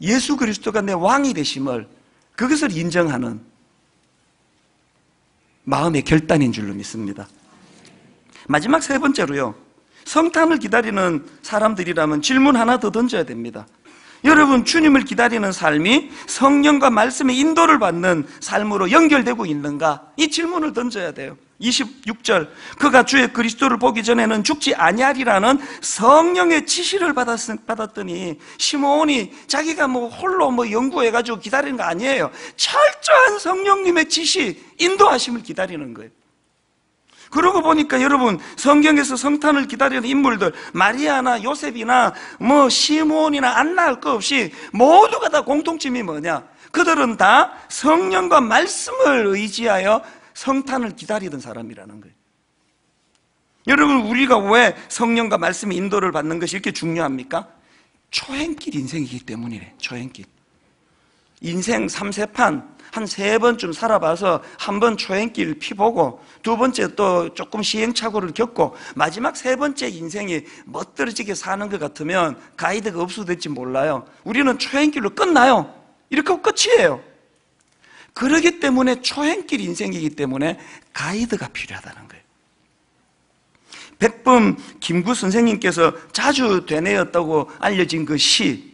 예수 그리스도가 내 왕이 되심을 그것을 인정하는 마음의 결단인 줄로 믿습니다. 마지막 세 번째로요. 성탄을 기다리는 사람들이라면 질문 하나 더 던져야 됩니다. 여러분 주님을 기다리는 삶이 성령과 말씀의 인도를 받는 삶으로 연결되고 있는가? 이 질문을 던져야 돼요. 26절 그가 주의 그리스도를 보기 전에는 죽지 아니하리라는 성령의 지시를 받았더니 시몬이 자기가 뭐 홀로 뭐 연구해 가지고 기다리는 거 아니에요 철저한 성령님의 지시 인도하심을 기다리는 거예요 그러고 보니까 여러분 성경에서 성탄을 기다리는 인물들 마리아나 요셉이나 뭐 시몬이나 안나 할것 없이 모두가 다 공통점이 뭐냐? 그들은 다 성령과 말씀을 의지하여 성탄을 기다리던 사람이라는 거예요. 여러분 우리가 왜 성령과 말씀의 인도를 받는 것이 이렇게 중요합니까? 초행길 인생이기 때문이래 초행길. 인생 3세판 한 세 번쯤 살아봐서 한 번 초행길 피보고 두 번째 또 조금 시행착오를 겪고 마지막 세 번째 인생이 멋들어지게 사는 것 같으면 가이드가 없어도 될지 몰라요. 우리는 초행길로 끝나요. 이렇게 끝이에요. 그러기 때문에 초행길 인생이기 때문에 가이드가 필요하다는 거예요. 백범 김구 선생님께서 자주 되뇌었다고 알려진 그 시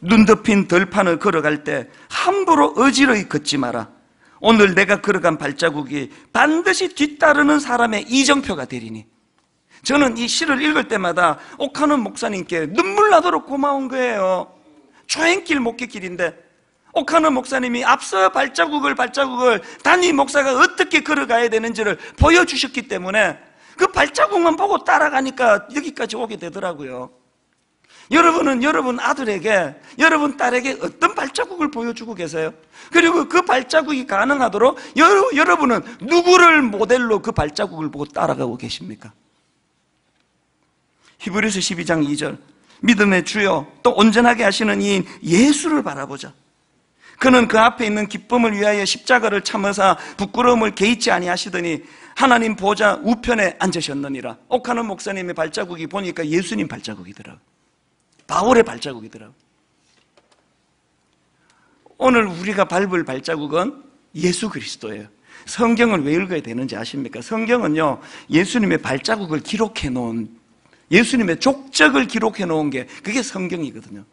눈 덮인 들판을 걸어갈 때 함부로 어지러이 걷지 마라. 오늘 내가 걸어간 발자국이 반드시 뒤따르는 사람의 이정표가 되리니. 저는 이 시를 읽을 때마다 옥하는 목사님께 눈물 나도록 고마운 거예요. 초행길 목회길인데 옥하는 목사님이 앞서 발자국을 발자국을 단위 목사가 어떻게 걸어가야 되는지를 보여주셨기 때문에 그 발자국만 보고 따라가니까 여기까지 오게 되더라고요. 여러분은 여러분 아들에게, 여러분 딸에게 어떤 발자국을 보여주고 계세요? 그리고 그 발자국이 가능하도록 여러, 분은 누구를 모델로 그 발자국을 보고 따라가고 계십니까? 히브리서 12장 2절 믿음의 주여 또 온전하게 하시는 이인 예수를 바라보자 그는 그 앞에 있는 기쁨을 위하여 십자가를 참으사 부끄러움을 개의치 아니하시더니 하나님 보좌 우편에 앉으셨느니라 옥하는 목사님의 발자국이 보니까 예수님 발자국이더라 바울의 발자국이더라 오늘 우리가 밟을 발자국은 예수 그리스도예요. 성경을 왜 읽어야 되는지 아십니까? 성경은요 예수님의 발자국을 기록해 놓은 예수님의 족적을 기록해 놓은 게 그게 성경이거든요.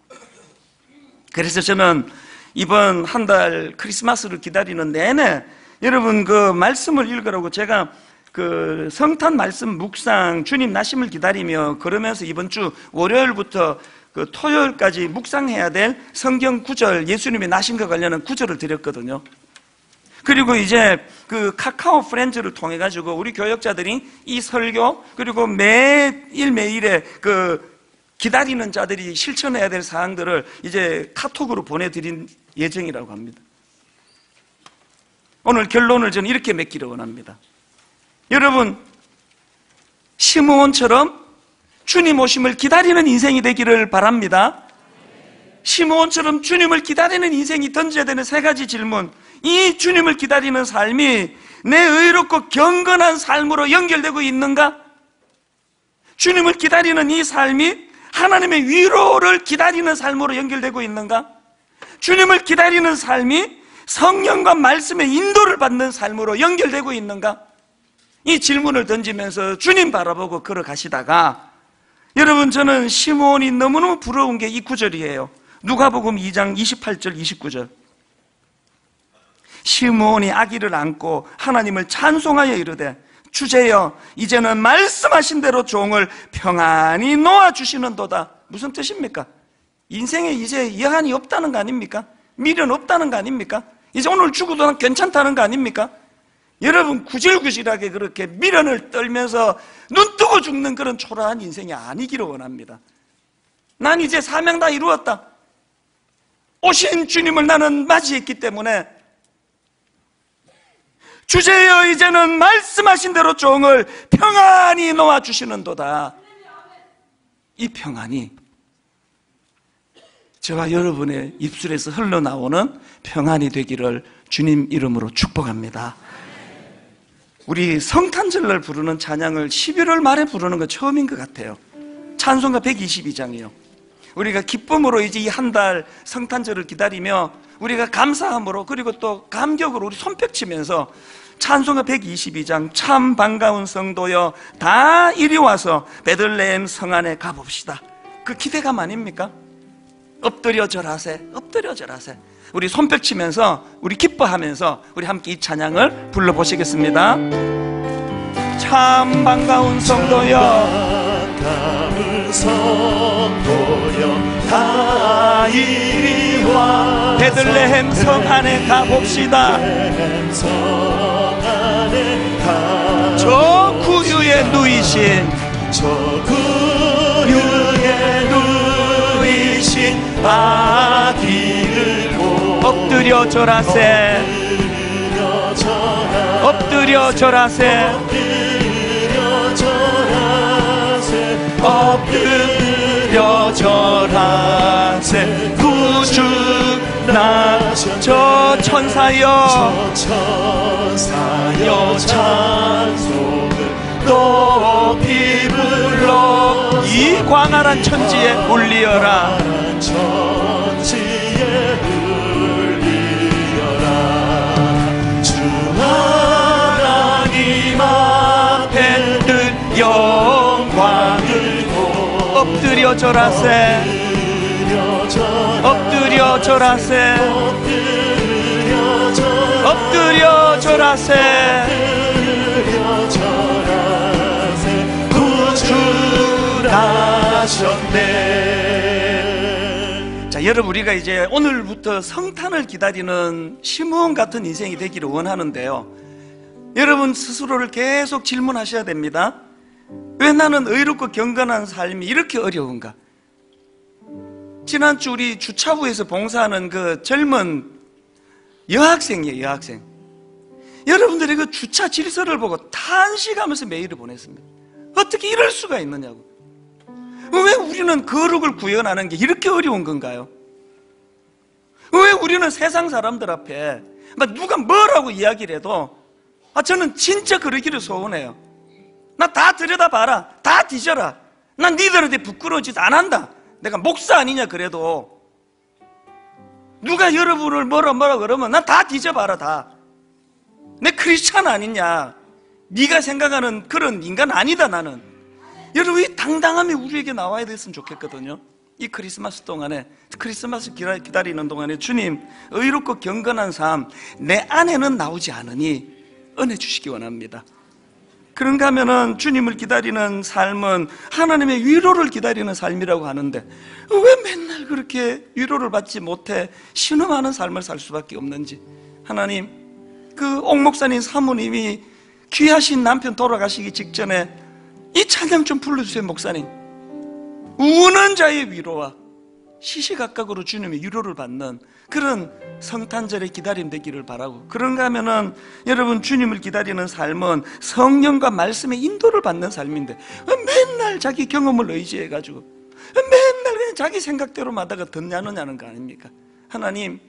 그래서 저는 이번 한 달 크리스마스를 기다리는 내내 여러분 그 말씀을 읽으라고 제가 그 성탄 말씀 묵상 주님 나심을 기다리며 그러면서 이번 주 월요일부터 그 토요일까지 묵상해야 될 성경 구절 예수님의 나심과 관련한 구절을 드렸거든요. 그리고 이제 그 카카오 프렌즈를 통해 가지고 우리 교역자들이 이 설교 그리고 매일 매일의 그 기다리는 자들이 실천해야 될 사항들을 이제 카톡으로 보내드린 예정이라고 합니다. 오늘 결론을 저는 이렇게 맺기를 원합니다. 여러분, 시므온처럼 주님 오심을 기다리는 인생이 되기를 바랍니다. 시므온처럼 주님을 기다리는 인생이 던져야 되는 세 가지 질문. 이 주님을 기다리는 삶이 내 의롭고 경건한 삶으로 연결되고 있는가? 주님을 기다리는 이 삶이 하나님의 위로를 기다리는 삶으로 연결되고 있는가? 주님을 기다리는 삶이 성령과 말씀의 인도를 받는 삶으로 연결되고 있는가? 이 질문을 던지면서 주님 바라보고 걸어가시다가 여러분 저는 시몬이 너무너무 부러운 게 이 구절이에요. 누가복음 2장 28절 29절. 시몬이 아기를 안고 하나님을 찬송하여 이르되 주제여 이제는 말씀하신 대로 종을 평안히 놓아 주시는도다. 무슨 뜻입니까? 인생에 이제 여한이 없다는 거 아닙니까? 미련 없다는 거 아닙니까? 이제 오늘 죽어도 괜찮다는 거 아닙니까? 여러분 구질구질하게 그렇게 미련을 떨면서 눈 뜨고 죽는 그런 초라한 인생이 아니기를 원합니다. 난 이제 사명 다 이루었다. 오신 주님을 나는 맞이했기 때문에 주제여 이제는 말씀하신 대로 종을 평안히 놓아주시는 도다. 이 평안이 저와 여러분의 입술에서 흘러나오는 평안이 되기를 주님 이름으로 축복합니다. 우리 성탄절날 부르는 찬양을 11월 말에 부르는 건 처음인 것 같아요. 찬송가 122장이요. 우리가 기쁨으로 이제 이 한 달 성탄절을 기다리며 우리가 감사함으로 그리고 또 감격으로 우리 손뼉치면서 찬송가 122장 참 반가운 성도여 다 이리 와서 베들레헴 성 안에 가봅시다. 그 기대감 아닙니까? 엎드려 절하세 엎드려 절하세 우리 손뼉 치면서 우리 기뻐하면서 우리 함께 이 찬양을 불러보시겠습니다. 참 반가운 성도여. 반가운 성도여 다 이리 와 베들레헴 성 안에 가봅시다. 저 구유에 누이신. 저 구유에 누이신 아기를 엎드려 절하세. 엎드려 절하세. 엎드려 절하세. 구주 나저 천사여. 천사여. 찬송을 높이 불러 이 광활한 천지에 울리어라. 천지에 영광을 엎드려 절하세 엎드려 절하세 엎드려 절하세 구주하셨네 자, 여러분 우리가 이제 오늘부터 성탄을 기다리는 시므온 같은 인생이 되기를 원하는데요. 여러분 스스로를 계속 질문하셔야 됩니다. 왜 나는 의롭고 경건한 삶이 이렇게 어려운가? 지난주 우리 주차부에서 봉사하는 그 젊은 여학생이에요, 여학생. 여러분들이 그 주차 질서를 보고 탄식하면서 메일을 보냈습니다. 어떻게 이럴 수가 있느냐고. 왜 우리는 거룩을 구현하는 게 이렇게 어려운 건가요? 왜 우리는 세상 사람들 앞에 막 누가 뭐라고 이야기를 해도 아 저는 진짜 그러기를 소원해요. 나 다 들여다봐라. 다 뒤져라. 난 니들한테 부끄러운 짓 안 한다. 내가 목사 아니냐 그래도 누가 여러분을 뭐라 뭐라 그러면 난 다 뒤져봐라 다. 내 크리스찬 아니냐. 네가 생각하는 그런 인간 아니다 나는. 여러분 이 당당함이 우리에게 나와야 됐으면 좋겠거든요. 이 크리스마스 동안에 크리스마스 기다- 기다리는 동안에 주님 의롭고 경건한 삶 내 안에는 나오지 않으니 은혜 주시기 원합니다. 그런가 하면은 주님을 기다리는 삶은 하나님의 위로를 기다리는 삶이라고 하는데 왜 맨날 그렇게 위로를 받지 못해 신음하는 삶을 살 수밖에 없는지. 하나님 그 옥목사님 사모님이 귀하신 남편 돌아가시기 직전에 이 찬양 좀 불러주세요 목사님. 우는 자의 위로와 시시각각으로 주님의 위로를 받는 그런 성탄절의 기다림 되기를 바라고 그런가 하면은 여러분 주님을 기다리는 삶은 성령과 말씀의 인도를 받는 삶인데 왜 맨날 자기 경험을 의지해 가지고 맨날 그냥 자기 생각대로 마다가 듣냐느냐는 거 아닙니까? 하나님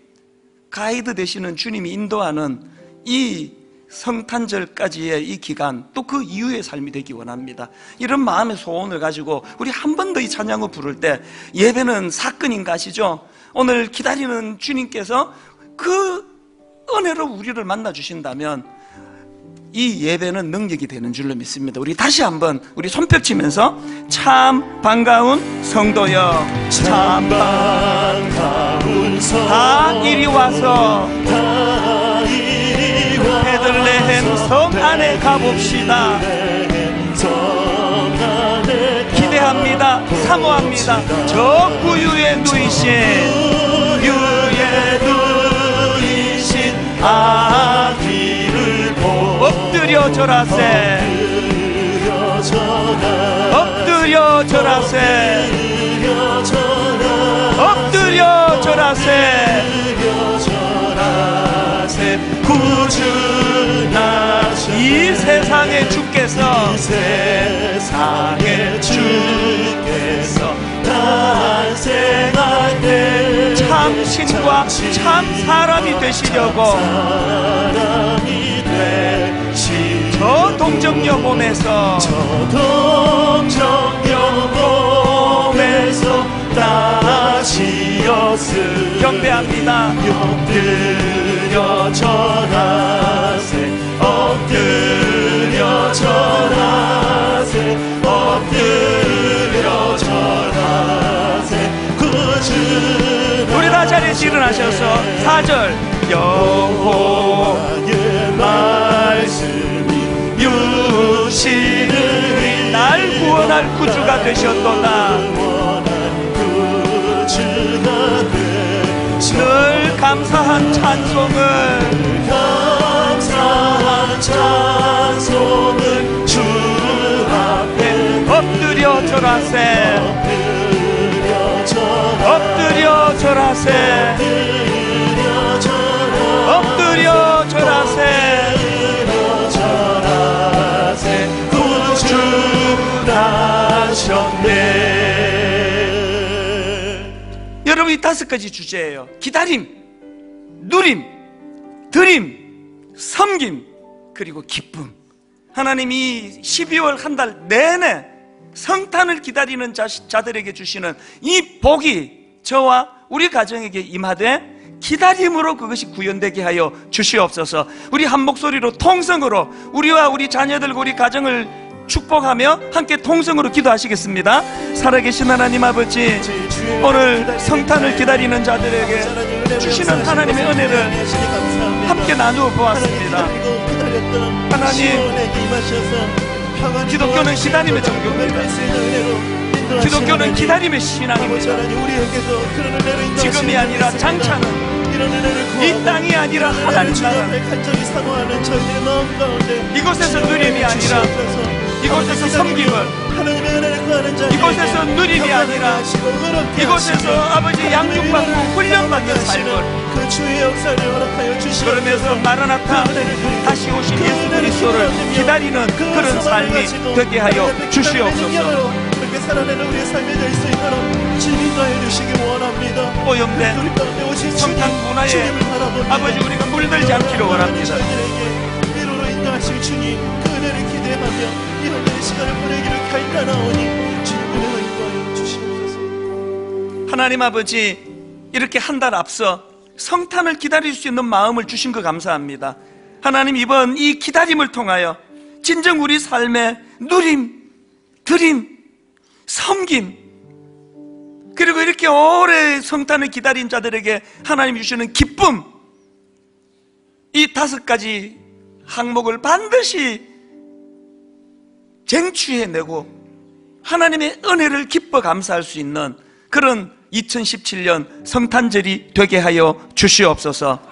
가이드 되시는 주님이 인도하는 이 성탄절까지의 이 기간 또 그 이후의 삶이 되기 원합니다. 이런 마음의 소원을 가지고 우리 한 번 더 이 찬양을 부를 때 예배는 사건인가 아시죠? 오늘 기다리는 주님께서 그 은혜로 우리를 만나 주신다면 이 예배는 능력이 되는 줄로 믿습니다. 우리 다시 한번 우리 손뼉 치면서 참 반가운 성도여 참 반가운 다 이리 와서 다 이리 와 베들레헴 성 안에 가봅시다. 사모합니다. 저 구유에 누이신 구유에 누이신 절하세 보여 전하 엎드려 절하세. 엎드려 절하세. 엎드려 전하세 구주나신 이 세상의 주께서 세상의 주께서 탄생할 때 참 신과 참 사람이 되시려고 사람이 되신 저 동정녀 몸에서 동정여 몸에서 다시었으 경배합니다. 엎드려 절하세 엎드려 절하세 엎드려 절하세. 구주 우리 다 자리에서 일어나셔서 4절 여호와의 여호와의 말씀이 유시를 날 구원할 구주가 되셨도다 감사한 찬송을. 감사한 찬송을 주 앞에 엎드려 절하세. 엎드려 절하 엎드려 절하세. 엎드려 절하 엎드려 절하세. 엎드려 절하세. 구주 나셨네. 여러분 이 다섯 가지 주제예요. 기다림 누림 드림 섬김 그리고 기쁨 하나님 이 12월 한 달 내내 성탄을 기다리는 자, 자들에게 주시는 이 복이 저와 우리 가정에게 임하되 기다림으로 그것이 구현되게 하여 주시옵소서 우리 한 목소리로 통성으로 우리와 우리 자녀들과 우리 가정을 축복하며 함께 통성으로 기도하시겠습니다. 살아계신 하나님 아버지, 오늘 성탄을 기다리는 자들에게 주시는 하나님의 은혜를 함께 나누어 보았습니다. 하나님, 기독교는 기다림의 종교입니다. 기독교는 기다림의 신앙입니다. 지금이 아니라 장차는 이 땅이 아니라 하나님 나라. 이곳에서 누림이 아니라 이곳에서 섬김을 이곳에서 누림이 아니라 이곳에서 아버지 양육받고 훈련받는 삶을 그 주의 역사를 허락하여 주시옵소서 그러면서 마라나타 다시 오신 예수 그리스도를 기다리는 그런 삶이 되게 하여 주시옵소서. 그렇게 살아내는 우리의 삶이 될 수 있도록 주님과해 주시기 원합니다. 오염된 성탄 문화에. 아버지 우리가 물들지 않기를 원합니다. 저희들에게 위로로 인도하실 주님 그 은혜를 기대하며 이런 날 시간을 보내기를 갈단하오니 주님 은혜로 인도하여 주시옵소서 하나님 아버지 이렇게 한 달 앞서 성탄을 기다릴 수 있는 마음을 주신 거 감사합니다. 하나님 이번 이 기다림을 통하여 진정 우리 삶의 누림, 드림, 섬김 그리고 이렇게 오래 성탄을 기다린 자들에게 하나님 주시는 기쁨 이 다섯 가지 항목을 반드시 쟁취해내고 하나님의 은혜를 기뻐 감사할 수 있는 그런 2017년 성탄절이 되게 하여 주시옵소서.